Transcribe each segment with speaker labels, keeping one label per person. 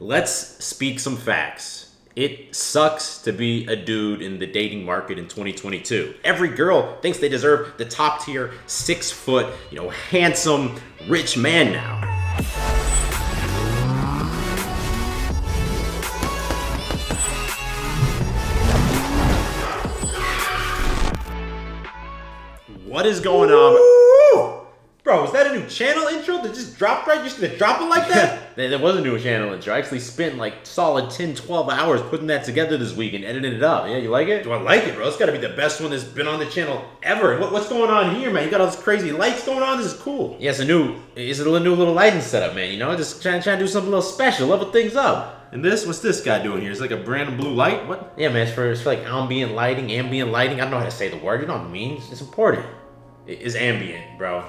Speaker 1: Let's speak some facts. It sucks to be a dude in the dating market in 2022. Every girl thinks they deserve the top tier, six foot, you know, handsome, rich man now. What is going on?
Speaker 2: Bro, is that a new channel intro that just dropped right? You're just gonna drop it like that?
Speaker 1: There wasn't a new channel intro. I actually spent like solid 10, 12 hours putting that together this week and editing it up. Yeah, you like it?
Speaker 2: Do I like it, bro? It's gotta be the best one that's been on the channel ever. What, what's going on here, man? You got all this crazy lights going on? This is cool.
Speaker 1: Yeah, it's a new, it's a new little lighting setup, man. You know, just trying, trying to do something a little special, level things up.
Speaker 2: And this, what's this guy doing here? It's like a brand blue light? What?
Speaker 1: Yeah, man, it's for, it's for like ambient lighting, ambient lighting. I don't know how to say the word. You know what I mean? It's important.
Speaker 2: It's ambient, bro.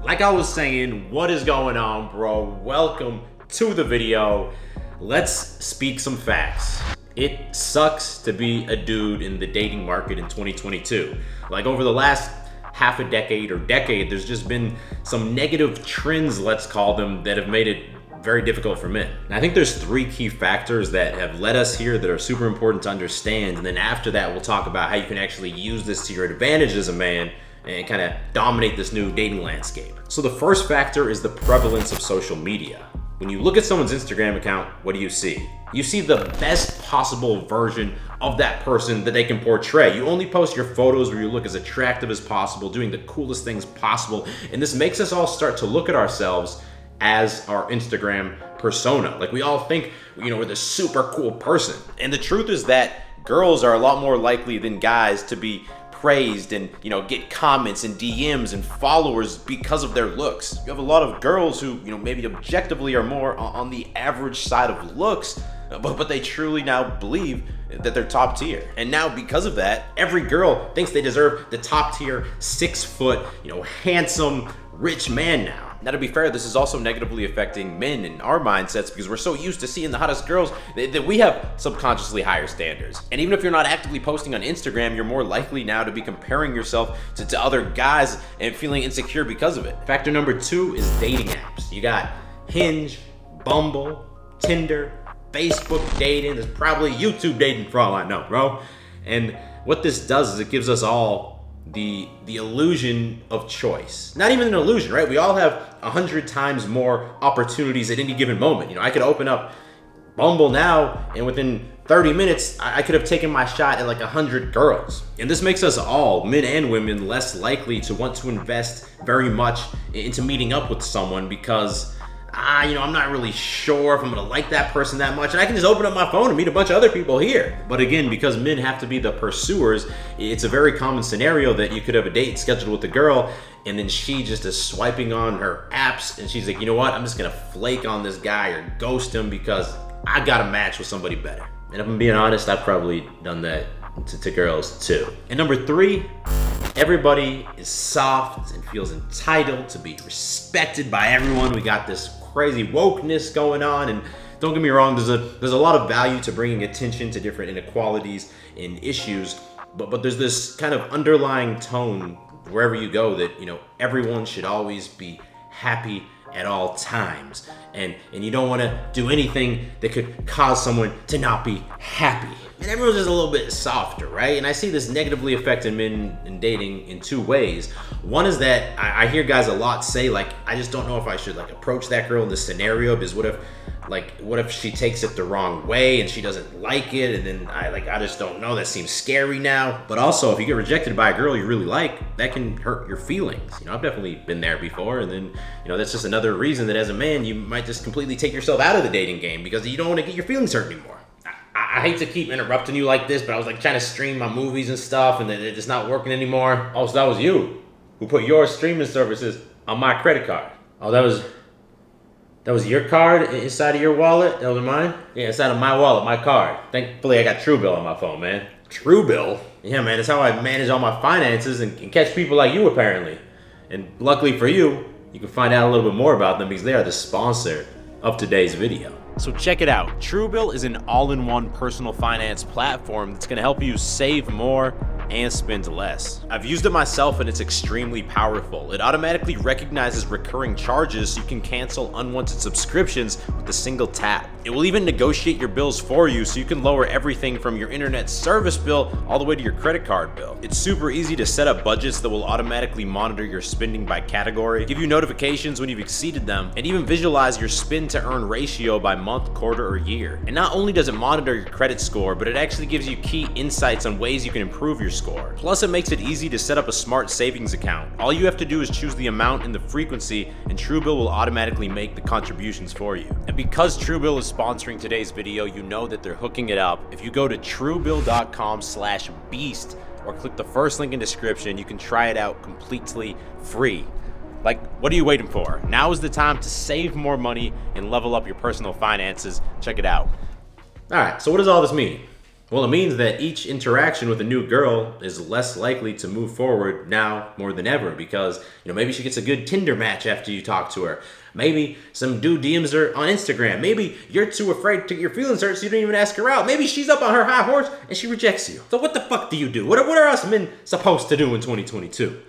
Speaker 1: Like I was saying, what is going on, bro? Welcome to the video. Let's speak some facts. It sucks to be a dude in the dating market in 2022. Like over the last half a decade or decade, there's just been some negative trends, let's call them, that have made it very difficult for men. And I think there's three key factors that have led us here that are super important to understand. And then after that, we'll talk about how you can actually use this to your advantage as a man and kind of dominate this new dating landscape. So the first factor is the prevalence of social media. When you look at someone's Instagram account, what do you see? You see the best possible version of that person that they can portray. You only post your photos where you look as attractive as possible, doing the coolest things possible. And this makes us all start to look at ourselves as our Instagram persona. Like we all think, you know, we're the super cool person. And the truth is that girls are a lot more likely than guys to be praised and you know get comments and DMs and followers because of their looks. You have a lot of girls who you know maybe objectively are more on the average side of looks, but but they truly now believe that they're top tier. And now because of that, every girl thinks they deserve the top tier, six foot, you know, handsome, rich man now. Now, to be fair, this is also negatively affecting men in our mindsets because we're so used to seeing the hottest girls that we have subconsciously higher standards. And even if you're not actively posting on Instagram, you're more likely now to be comparing yourself to, to other guys and feeling insecure because of it. Factor number two is dating apps. You got Hinge, Bumble, Tinder, Facebook dating. There's probably YouTube dating for all I know, bro. And what this does is it gives us all the the illusion of choice. Not even an illusion, right? We all have a hundred times more opportunities at any given moment. You know, I could open up Bumble now, and within 30 minutes, I could have taken my shot at like a hundred girls. And this makes us all, men and women, less likely to want to invest very much into meeting up with someone because ah, you know, I'm not really sure if I'm gonna like that person that much. And I can just open up my phone and meet a bunch of other people here. But again, because men have to be the pursuers, it's a very common scenario that you could have a date scheduled with a girl and then she just is swiping on her apps and she's like, you know what, I'm just gonna flake on this guy or ghost him because I got a match with somebody better. And if I'm being honest, I've probably done that to, to girls too. And number three, everybody is soft and feels entitled to be respected by everyone. We got this crazy wokeness going on. And don't get me wrong there's a there's a lot of value to bringing attention to different inequalities and issues but but there's this kind of underlying tone wherever you go that you know everyone should always be happy at all times. And and you don't want to do anything that could cause someone to not be happy. And everyone's just a little bit softer right? And i see this negatively affecting men in dating in two ways. One is that I, I hear guys a lot say like i just don't know if i should like approach that girl in this scenario because what if like what if she takes it the wrong way and she doesn't like it? And then i like i just don't know. That seems scary now. But also if you get rejected by a girl you really like that can hurt your feelings. You know i've definitely been there before. And then you know that's just another reason that as a man you might just completely take yourself out of the dating game because you don't want to get your feelings hurt anymore. I, I hate to keep interrupting you like this but i was like trying to stream my movies and stuff and it's just not working anymore. Oh so that was you who put your streaming services on my credit card. Oh that was that was your card inside of your wallet? That was mine? Yeah, inside of my wallet, my card. Thankfully, I got Truebill on my phone, man. Truebill? Yeah, man, that's how I manage all my finances and, and catch people like you, apparently. And luckily for you, you can find out a little bit more about them because they are the sponsor of today's video. So check it out. Truebill is an all-in-one personal finance platform that's going to help you save more
Speaker 3: and spend less. I've used it myself and it's extremely powerful. It automatically recognizes recurring charges so you can cancel unwanted subscriptions with a single tap. It will even negotiate your bills for you so you can lower everything from your internet service bill all the way to your credit card bill. It's super easy to set up budgets that will automatically monitor your spending by category, give you notifications when you've exceeded them, and even visualize your spend to earn ratio by month, quarter, or year. And not only does it monitor your credit score, but it actually gives you key insights on ways you can improve your score. Plus, it makes it easy to set up a smart savings account. All you have to do is choose the amount and the frequency, and Truebill will automatically make the contributions for you. And because Truebill is sponsoring today's video, you know that they're hooking it up. If you go to truebill.com slash beast or click the first link in description, you can try it out completely free. Like, what are you waiting for? Now is the time to save more money and level up your personal finances. Check it out.
Speaker 1: All right, so what does all this mean? Well, it means that each interaction with a new girl is less likely to move forward now more than ever because, you know, maybe she gets a good Tinder match after you talk to her. Maybe some dude DMs her on Instagram. Maybe you're too afraid to get your feelings hurt so you don't even ask her out. Maybe she's up on her high horse and she rejects you. So what the fuck do you do? What are, what are us men supposed to do in 2022?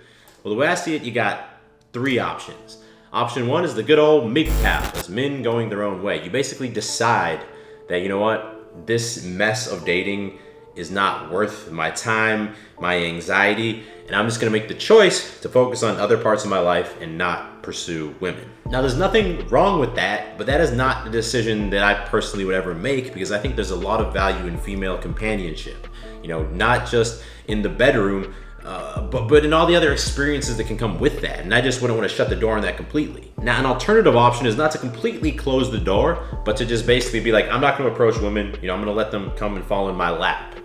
Speaker 1: Well, the way I see it, you got three options. Option one is the good old MGTOW, as men going their own way. You basically decide that, you know what, this mess of dating is not worth my time, my anxiety, and I'm just gonna make the choice to focus on other parts of my life and not pursue women. Now, there's nothing wrong with that, but that is not the decision that I personally would ever make because I think there's a lot of value in female companionship. You know, not just in the bedroom, uh, but but in all the other experiences that can come with that, and I just wouldn't want to shut the door on that completely. Now, an alternative option is not to completely close the door, but to just basically be like, I'm not going to approach women. You know, I'm going to let them come and fall in my lap,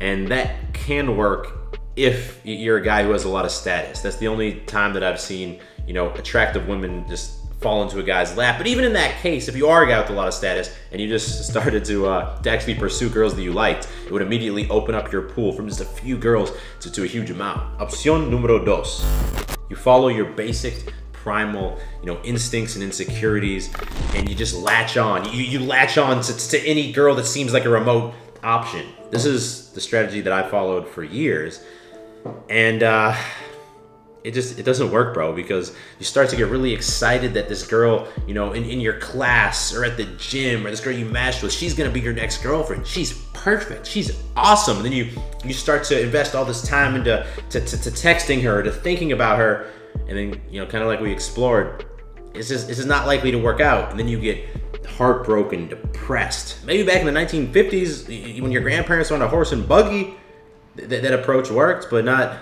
Speaker 1: and that can work if you're a guy who has a lot of status. That's the only time that I've seen you know attractive women just fall into a guy's lap. But even in that case, if you are a guy with a lot of status and you just started to, uh, to actually pursue girls that you liked, it would immediately open up your pool from just a few girls to, to a huge amount. Opción número dos. You follow your basic primal, you know, instincts and insecurities, and you just latch on. You, you latch on to, to any girl that seems like a remote option. This is the strategy that I followed for years. And uh, it just it doesn't work bro because you start to get really excited that this girl you know in, in your class or at the gym or this girl you matched with she's gonna be your next girlfriend. She's perfect. She's awesome. And then you you start to invest all this time into to, to, to texting her to thinking about her. And then you know kind of like we explored it's just it's just not likely to work out. And then you get heartbroken depressed. Maybe back in the 1950s when your grandparents were on a horse and buggy th- that approach worked but not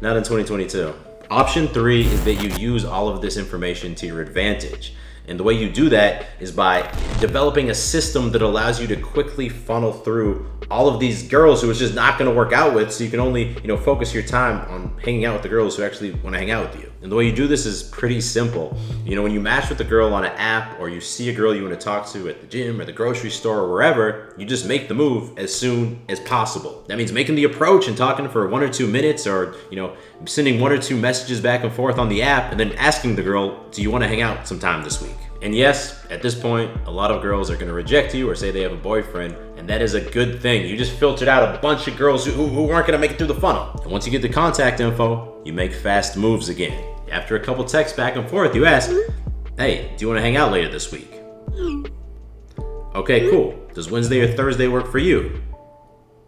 Speaker 1: not in 2022. Option three is that you use all of this information to your advantage. And the way you do that is by developing a system that allows you to quickly funnel through all of these girls who it's just not going to work out with so you can only you know focus your time on hanging out with the girls who actually want to hang out with you. And the way you do this is pretty simple. You know when you match with a girl on an app or you see a girl you want to talk to at the gym or the grocery store or wherever you just make the move as soon as possible. That means making the approach and talking for one or two minutes or you know sending one or two messages back and forth on the app and then asking the girl do you want to hang out sometime this week and yes, at this point, a lot of girls are gonna reject you or say they have a boyfriend, and that is a good thing. You just filtered out a bunch of girls who, who aren't gonna make it through the funnel. And once you get the contact info, you make fast moves again. After a couple texts back and forth, you ask, hey, do you wanna hang out later this week? Okay, cool. Does Wednesday or Thursday work for you?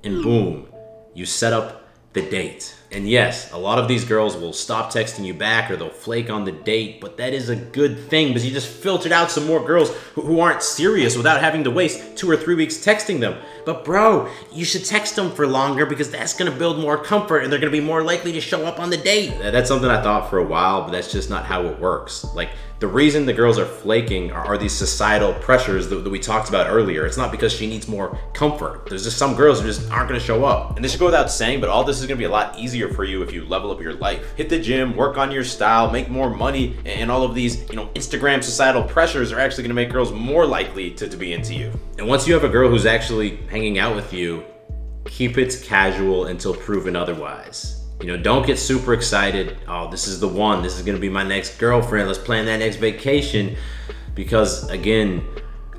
Speaker 1: And boom, you set up the date. And yes, a lot of these girls will stop texting you back or they'll flake on the date, but that is a good thing because you just filtered out some more girls who, aren't serious without having to waste two or three weeks texting them. But bro, you should text them for longer because that's gonna build more comfort and they're gonna be more likely to show up on the date. That's something I thought for a while, but that's just not how it works. Like, the reason the girls are flaking are, are these societal pressures that, that, we talked about earlier. It's not because she needs more comfort. There's just some girls who just aren't gonna show up. And this should go without saying, but all this is gonna be a lot easier for you if you level up your life. Hit the gym, work on your style, make more money, and all of these, you know, Instagram societal pressures are actually gonna make girls more likely to, to be into you. And once you have a girl who's actually hanging out with you, keep it casual until proven otherwise. You know, don't get super excited. Oh, this is the one. This is going to be my next girlfriend. Let's plan that next vacation. Because again,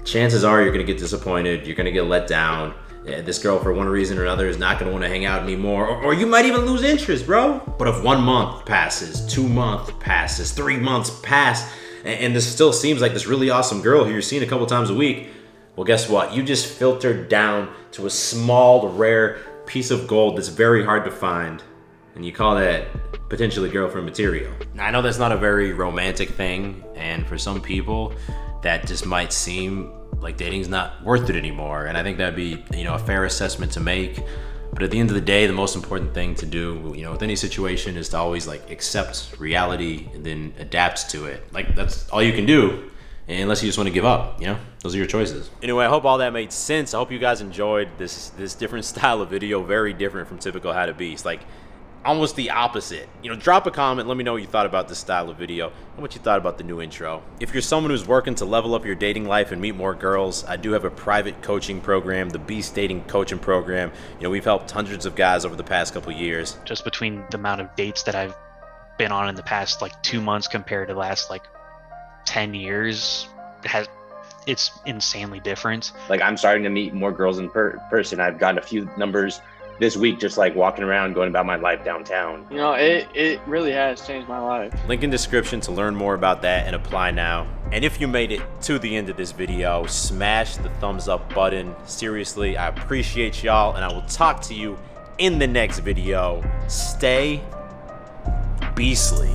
Speaker 1: chances are you're going to get disappointed. You're going to get let down. Uh, this girl for one reason or another is not want to hang out anymore or, or, you might even lose interest bro. But if one month passes two month passes three months pass and, and this still seems like this really awesome girl who you're seeing a couple times a week well guess what? You just filtered down to a small rare piece of gold that's very hard to find and you call that potentially girlfriend material. Now, i know that's not a very romantic thing and for some people that just might seem like dating's not worth it anymore. And I think that'd be, you know, a fair assessment to make. But at the end of the day, the most important thing to do, you know, with any situation is to always like accept reality and then adapt to it. Like that's all you can do unless you just want to give up, you know? Those are your choices. Anyway, I hope all that made sense. I hope you guys enjoyed this this different style of video, very different from typical How to Beast. Like almost the opposite. You know, drop a comment, let me know what you thought about this style of video and what you thought about the new intro. If you're someone who's working to level up your dating life and meet more girls, I do have a private coaching program, the Beast Dating Coaching Program. You know, we've helped hundreds of guys over the past couple years.
Speaker 4: Just between the amount of dates that I've been on in the past like two months compared to the last like 10 years, has it's insanely different.
Speaker 5: Like I'm starting to meet more girls in per- person. I've gotten a few numbers this week just like walking around going about my life downtown.
Speaker 6: You know it, it really has changed my life.
Speaker 1: Link in description to learn more about that and apply now. And if you made it to the end of this video smash the thumbs up button. Seriously i appreciate y'all and i will talk to you in the next video. Stay beastly